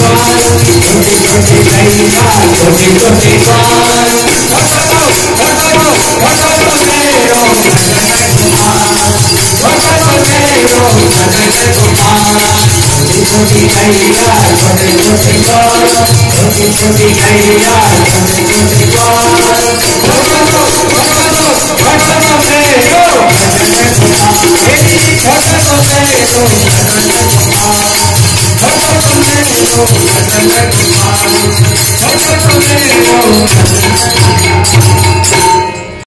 छोटी छोटी लड़ियाँ छोटी छोटी बात बताओ बताओ बताओ मेरो नज़र कुमार बताओ मेरो नज़र कुमार छोटी छोटी लड़ियाँ छोटी छोटी बात छोटी छोटी लड़ियाँ छोटी छोटी बात बताओ बताओ बताओ मेरो नज़र कुमार मेरी नज़र मेरो नज़र कुमार Oh,